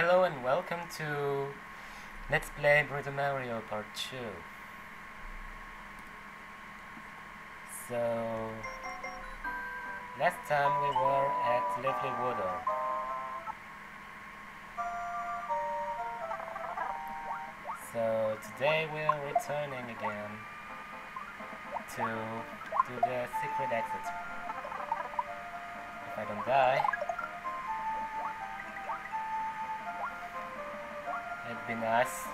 Hello and welcome to Let's Play Brutal Mario Part 2. So, last time we were at Lively Water. So today we're returning again to do the secret exit. If I don't die, it'd be nice.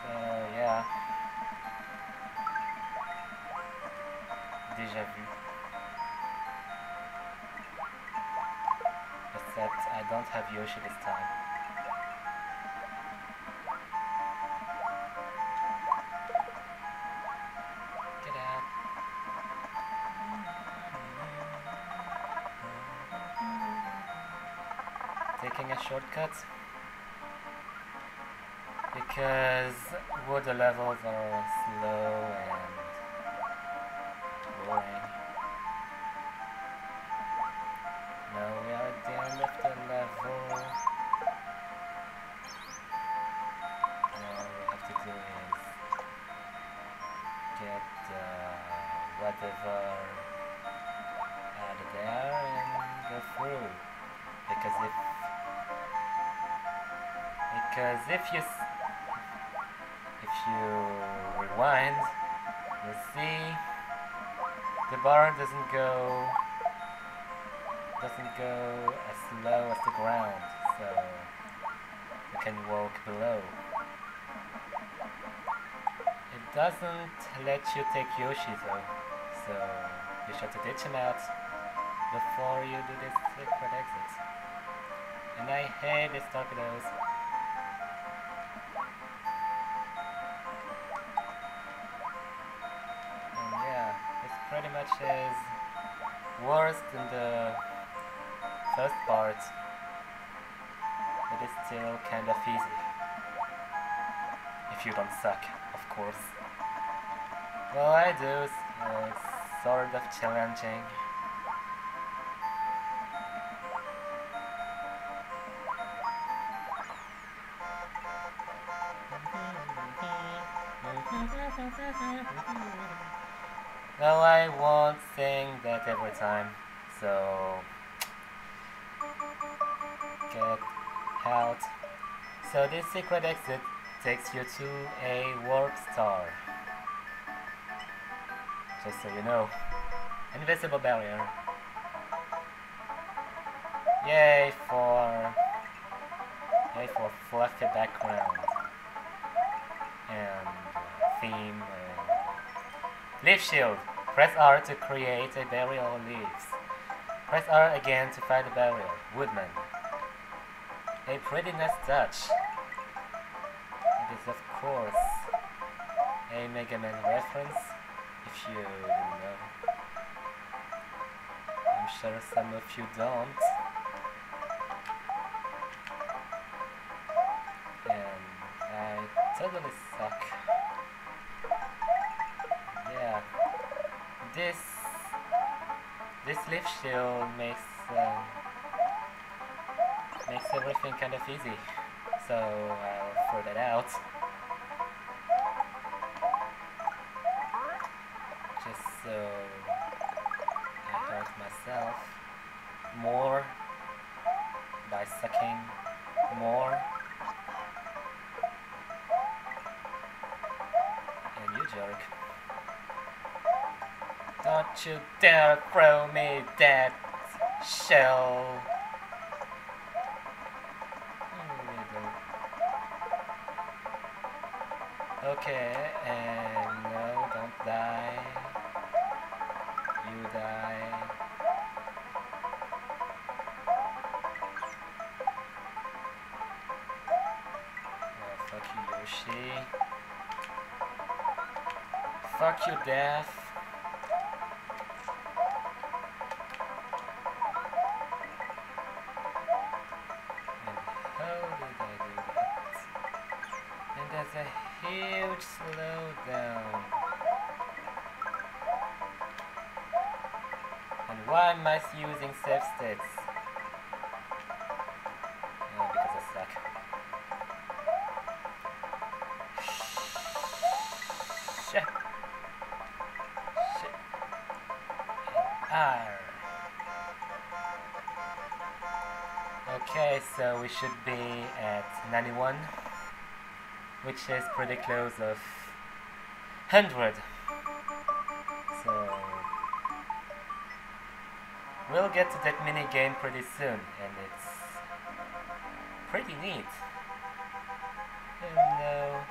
So yeah. Déjà vu. Except I don't have Yoshi this time. Taking a shortcut? Because water levels are slow and because if you if you rewind, you see the bar doesn't go doesn't go as low as the ground, so you can walk below. It doesn't let you take Yoshi though, so you should ditch him out before you do this secret exit. And I hate these torpedoes. Pretty much is worse than the first part, but it's still kind of easy. If you don't suck, of course. Well, I do, it's uh, sort of challenging. Well, I won't sing that every time, so get out. So this secret exit takes you to a warp star. Just so you know. Invincible barrier. Yay for yay for fluffy background and uh, theme and leaf shield. Press R to create a barrier of leaves. Press R again to find the barrier. Woodman. A pretty nice touch. It is of course a Mega Man reference, if you didn't know. I'm sure some of you don't. And I totally suck. This this leaf shield makes um, makes everything kind of easy. So I'll throw that out. Just so I hurt myself more by sucking more. And you jerk. You dare throw me that shell. Okay, and no, don't die. You die. Oh, fuck you, Yoshi. Fuck you, Death. Huge slowdown. And Why am I using save states? Oh, because I suck. R. Okay, so we should be at 91, which is pretty close of 100. So we'll get to that mini game pretty soon, and it's pretty neat. And now,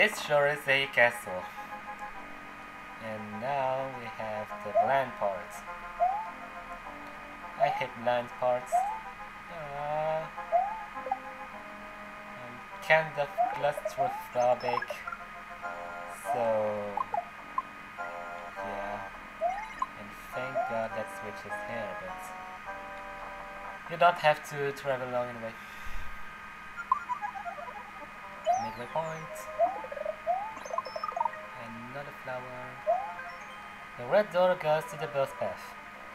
this sure is a castle. And now we have the blind parts. I hate blind parts. Uh, I'm kind of claustrophobic. So yeah. And thank god that switch is here, but you don't have to travel long anyway. Midway point. Another flower. The red door goes to the boss path.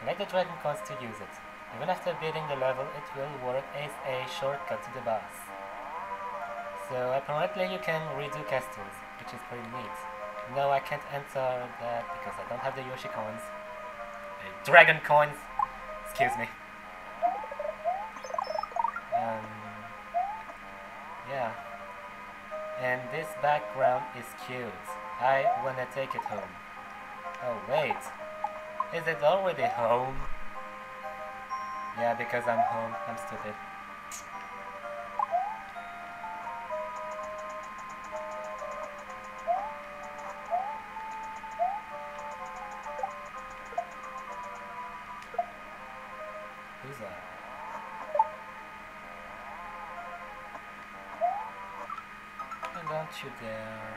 Collect the dragon coins to use it. Even after beating the level, it will work as a shortcut to the boss. So apparently you can redo castles, which is pretty neat. No, I can't enter that because I don't have the Yoshi coins. Dragon coins! Excuse me. Um, yeah. And this background is cute. I wanna take it home. Oh wait, is it already home? Yeah, because I'm home. I'm stupid. Who's that? And don't you dare.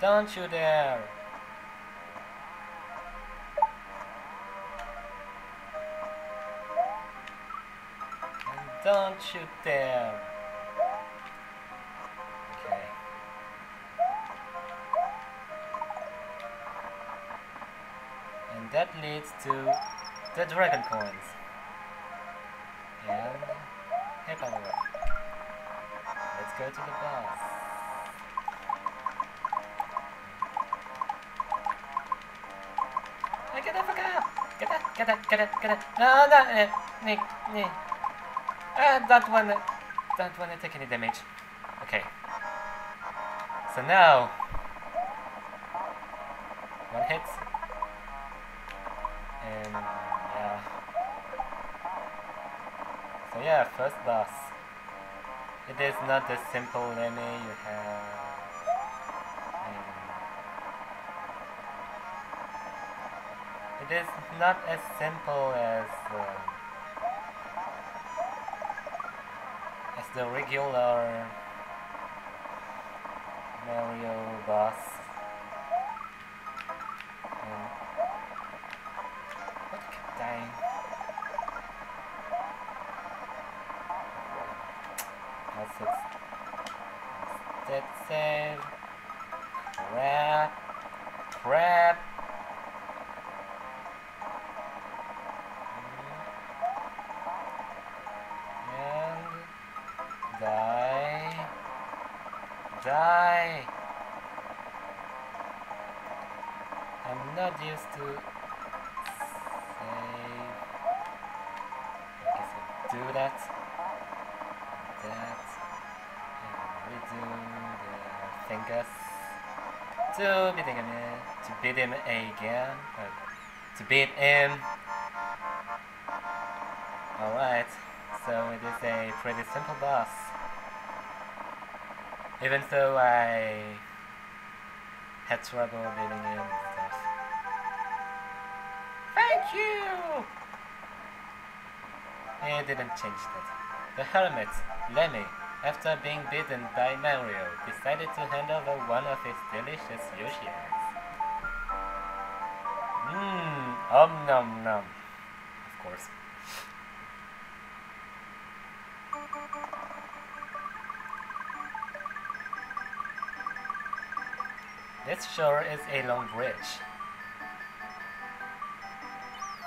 Don't you dare. And don't you dare. Okay. And that leads to the dragon coins. And heck on Let's go to the boss. Hey, get the fuck out! Get that, get that, get that, get that. No, no, uh, Nick, Nick. I don't wanna, don't wanna take any damage. Okay. So now, one hit, and yeah. So yeah, first boss. It is not a simple enemy you have. It is not as simple as um, as the regular Mario boss. What save. Crap. Crap. Die. I'm not used to save. I guess I'll do that. That. And redo the fingers. To beat him again. To beat him again. Uh, to beat him. Alright. So it is a pretty simple boss. Even though I had trouble beating him and stuff. Thank you! It didn't change that. The hermit, Lemmy, after being bitten by Mario, decided to hand over one of his delicious Yoshi eggs. Um num num. Of course. This shore is a long bridge.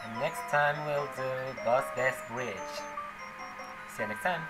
And next time we'll do Boss Bass Bridge. See you next time.